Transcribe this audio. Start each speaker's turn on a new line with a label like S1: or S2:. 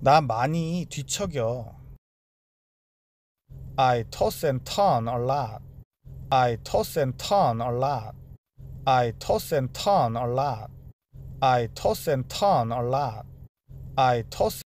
S1: 나 많이 뒤척여. I toss and turn a lot. I toss and turn a lot. I toss and turn a lot. I toss and turn a lot. I toss